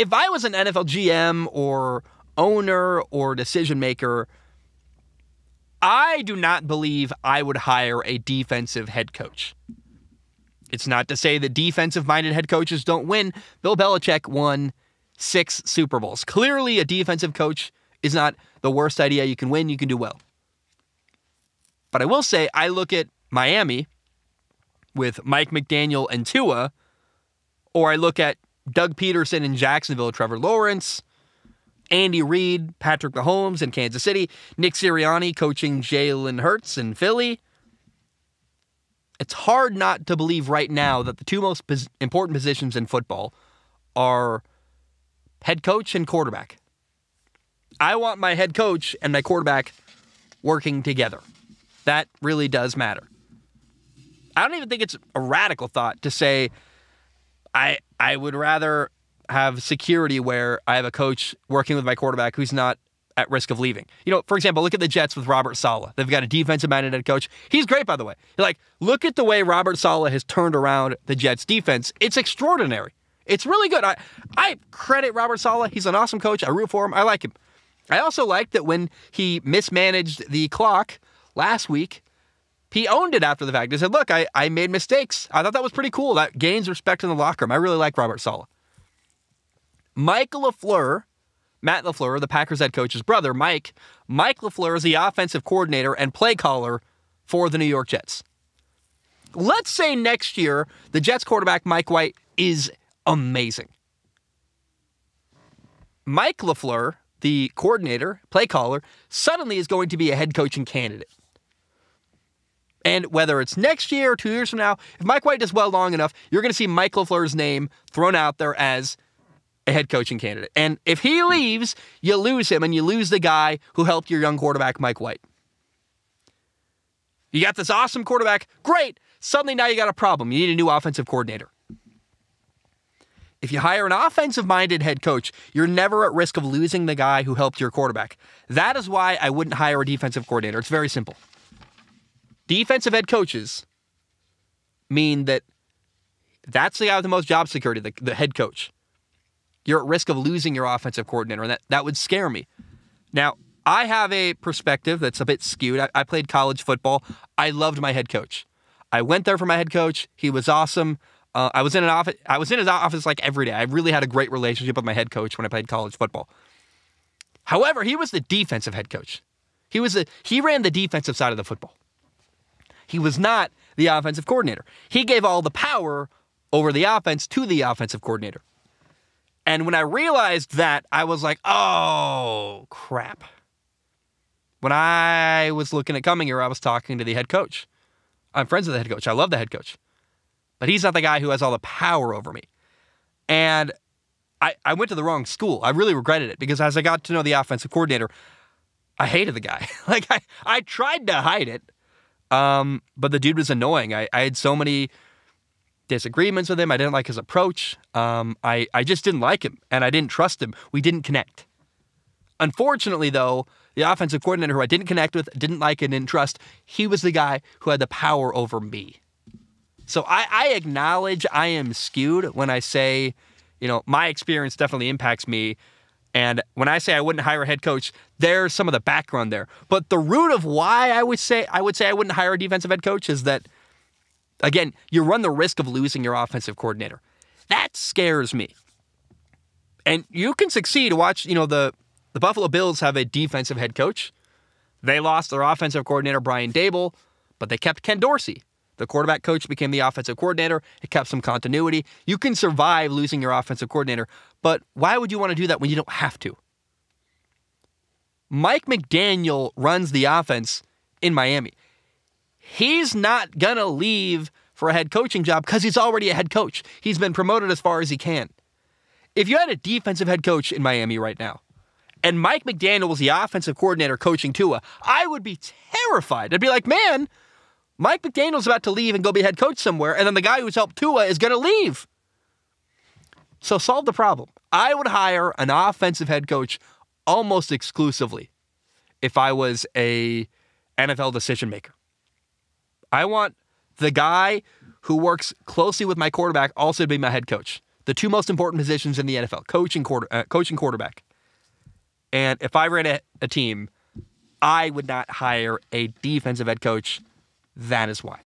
if I was an NFL GM or owner or decision maker, I do not believe I would hire a defensive head coach. It's not to say that defensive minded head coaches don't win. Bill Belichick won six Super Bowls. Clearly, a defensive coach is not the worst idea. You can win, you can do well. But I will say, I look at Miami with Mike McDaniel and Tua, or I look at Doug Pederson in Jacksonville, Trevor Lawrence, Andy Reid, Patrick Mahomes in Kansas City, Nick Sirianni coaching Jalen Hurts in Philly. It's hard not to believe right now that the two most pos- important positions in football are head coach and quarterback. I want my head coach and my quarterback working together. That really does matter. I don't even think it's a radical thought to say I I would rather have security where I have a coach working with my quarterback who's not at risk of leaving. You know, for example, look at the Jets with Robert Saleh. They've got a defensive minded head coach. He's great, by the way. Like, look at the way Robert Saleh has turned around the Jets defense. It's extraordinary. It's really good. I, I credit Robert Saleh. He's an awesome coach. I root for him. I like him. I also like that when he mismanaged the clock last week, he owned it after the fact. He said, Look, I, I made mistakes. I thought that was pretty cool. That gains respect in the locker room. I really like Robert Saleh. Michael LaFleur, Matt LaFleur, the Packers head coach's brother, Mike, Mike LaFleur is the offensive coordinator and play caller for the New York Jets. Let's say next year the Jets quarterback, Mike White, is amazing. Mike LaFleur, the coordinator, play caller, suddenly is going to be a head coaching candidate. And whether it's next year or two years from now, if Mike White does well long enough, you're going to see Mike LaFleur's name thrown out there as a head coaching candidate. And if he leaves, you lose him and you lose the guy who helped your young quarterback, Mike White. You got this awesome quarterback, great. Suddenly now you got a problem. You need a new offensive coordinator. If you hire an offensive minded head coach, you're never at risk of losing the guy who helped your quarterback. That is why I wouldn't hire a defensive coordinator. It's very simple. Defensive head coaches mean that that's the guy with the most job security, the, the head coach. You're at risk of losing your offensive coordinator, and that, that would scare me. Now, I have a perspective that's a bit skewed. I, I played college football. I loved my head coach. I went there for my head coach. He was awesome. Uh, I was in an office. I was in his office like every day. I really had a great relationship with my head coach when I played college football. However, he was the defensive head coach. He was a, he ran the defensive side of the football. He was not the offensive coordinator. He gave all the power over the offense to the offensive coordinator. And when I realized that, I was like, "Oh crap." When I was looking at coming here, I was talking to the head coach. I'm friends with the head coach. I love the head coach but he's not the guy who has all the power over me. And I, I went to the wrong school. I really regretted it because as I got to know the offensive coordinator, I hated the guy. like I, I tried to hide it, um, but the dude was annoying. I, I had so many disagreements with him. I didn't like his approach. Um, I, I just didn't like him and I didn't trust him. We didn't connect. Unfortunately, though, the offensive coordinator who I didn't connect with, didn't like, and didn't trust, he was the guy who had the power over me. So I, I acknowledge I am skewed when I say, you know, my experience definitely impacts me. And when I say I wouldn't hire a head coach, there's some of the background there. But the root of why I would say I would say I wouldn't hire a defensive head coach is that again, you run the risk of losing your offensive coordinator. That scares me. And you can succeed. Watch, you know, the the Buffalo Bills have a defensive head coach. They lost their offensive coordinator, Brian Daboll, but they kept Ken Dorsey. The quarterback coach became the offensive coordinator. It kept some continuity. You can survive losing your offensive coordinator, but why would you want to do that when you don't have to? Mike McDaniel runs the offense in Miami. He's not going to leave for a head coaching job because he's already a head coach. He's been promoted as far as he can. If you had a defensive head coach in Miami right now, and Mike McDaniel was the offensive coordinator coaching Tua, I would be terrified. I'd be like, man, Mike McDaniel's about to leave and go be head coach somewhere, and then the guy who's helped Tua is going to leave. So solve the problem. I would hire an offensive head coach almost exclusively if I was a NFL decision maker. I want the guy who works closely with my quarterback also to be my head coach. the two most important positions in the NFL: coach and quarter, uh, coach and quarterback. And if I ran a, a team, I would not hire a defensive head coach. That is why.